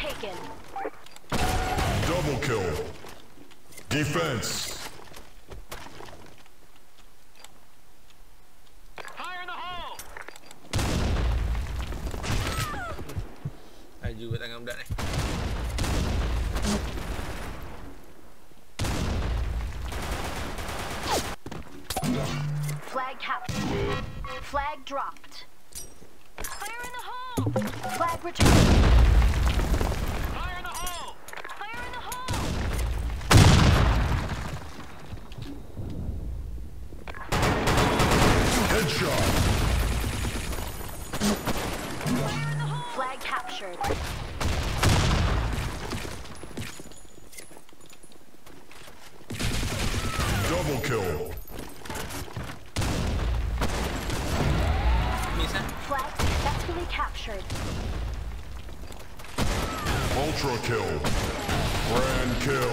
taken. Double kill. Defense. Fire in the hole. Laju kat tangan budak ni. Flag captured. Flag dropped. Fire in the hole. Flag returned. Captured. Double kill. Miss. Flag successfully captured. Ultra kill. Grand kill.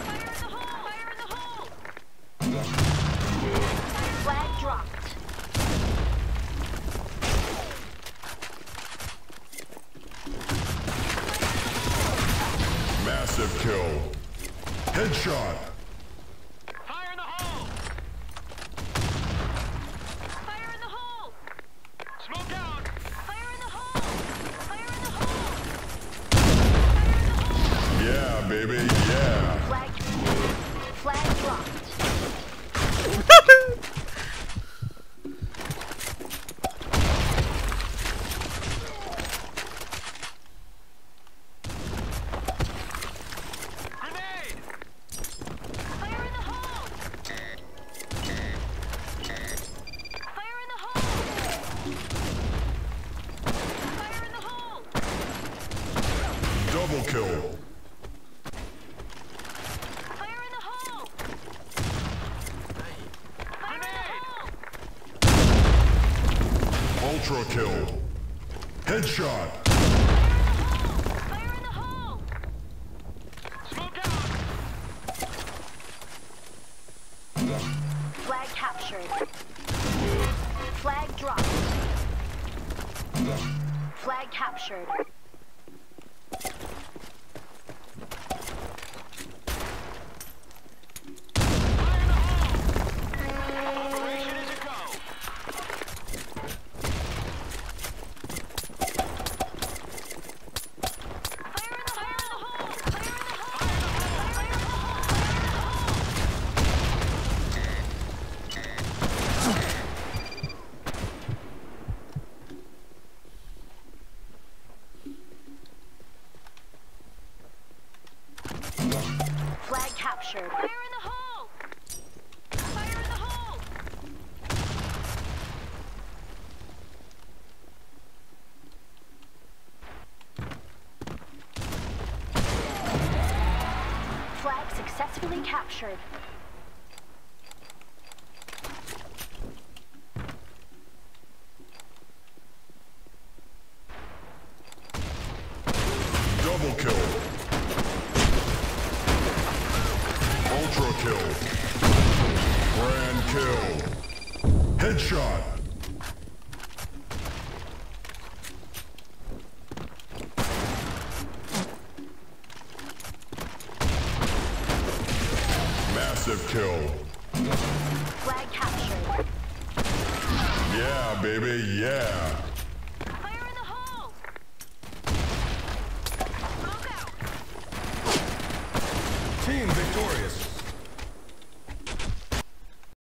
Fire in the hole! Fire in the hole! Flag dropped. Massive kill. Headshot. Fire in the hole! Fire in the hole! Smoke out! Fire in the hole! Fire in the hole! Yeah, baby, hole! Ultra kill. Headshot. Fire in the hole! Smoke out! Flag captured. Flag dropped. Flag captured. Fire in the hole! Operation is a go! Fire in the fire in the hole! Fire in the hole! Fire in the hole! Flag captured. Fire in the hole! Fire in the hole! Successfully captured. Double kill. Ultra kill. Grand kill. Headshot. Massive kill. Flag captured. Yeah, baby, yeah.